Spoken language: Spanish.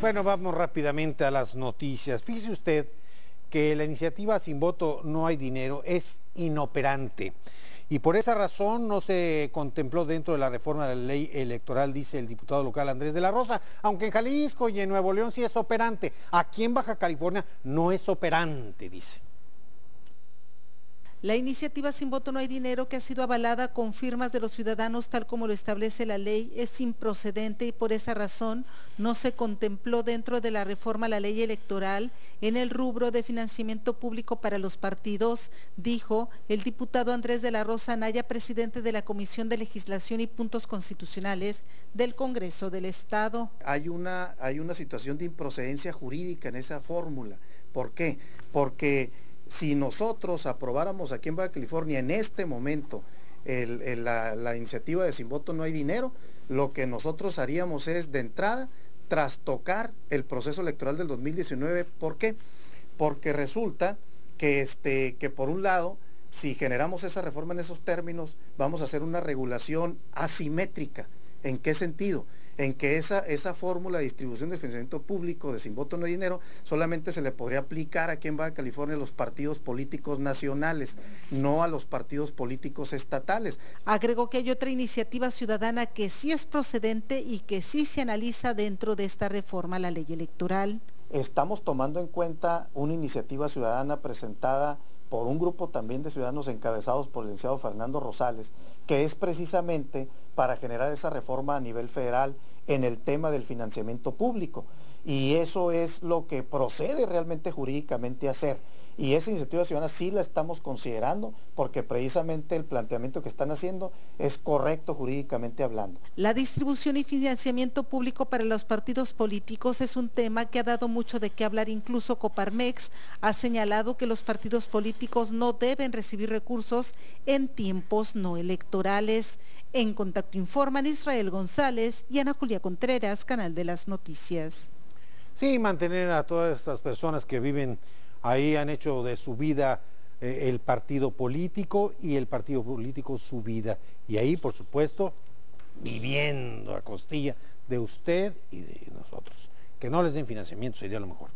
Bueno, vamos rápidamente a las noticias. Fíjese usted que la iniciativa Sin Voto No Hay Dinero es inoperante. Y por esa razón no se contempló dentro de la reforma de la ley electoral, dice el diputado local Andrés de la Rosa, aunque en Jalisco y en Nuevo León sí es operante. Aquí en Baja California no es operante, dice. La iniciativa Sin Voto No Hay Dinero, que ha sido avalada con firmas de los ciudadanos tal como lo establece la ley, es improcedente y por esa razón no se contempló dentro de la reforma a la ley electoral en el rubro de financiamiento público para los partidos, dijo el diputado Andrés de la Rosa Naya, presidente de la Comisión de Legislación y Puntos Constitucionales del Congreso del Estado. Hay una, hay una situación de improcedencia jurídica en esa fórmula. ¿Por qué? Porque si nosotros aprobáramos aquí en Baja California en este momento la, iniciativa de Sin Voto No Hay Dinero, lo que nosotros haríamos es de entrada trastocar el proceso electoral del 2019. ¿Por qué? Porque resulta este, que por un lado, si generamos esa reforma en esos términos, vamos a hacer una regulación asimétrica. ¿En qué sentido? en que esa, esa fórmula de distribución de financiamiento público de sin voto no hay dinero solamente se le podría aplicar aquí en Baja California a los partidos políticos nacionales, no a los partidos políticos estatales. Agregó que hay otra iniciativa ciudadana que sí es procedente y que sí se analiza dentro de esta reforma a la ley electoral. Estamos tomando en cuenta una iniciativa ciudadana presentada por un grupo también de ciudadanos encabezados por el licenciado Fernando Rosales, que es precisamente para generar esa reforma a nivel federal en el tema del financiamiento público. Y eso es lo que procede realmente jurídicamente a hacer. Y esa iniciativa ciudadana sí la estamos considerando porque precisamente el planteamiento que están haciendo es correcto jurídicamente hablando. La distribución y financiamiento público para los partidos políticos es un tema que ha dado mucho de qué hablar. Incluso Coparmex ha señalado que los partidos no deben recibir recursos en tiempos no electorales. En contacto informan Israel González y Ana Julia Contreras, Canal de las Noticias. Sí, mantener a todas estas personas que viven ahí, han hecho de su vida eh, el partido político y el partido político su vida. Y ahí, por supuesto, viviendo a costilla de usted y de nosotros. Que no les den financiamiento sería lo mejor.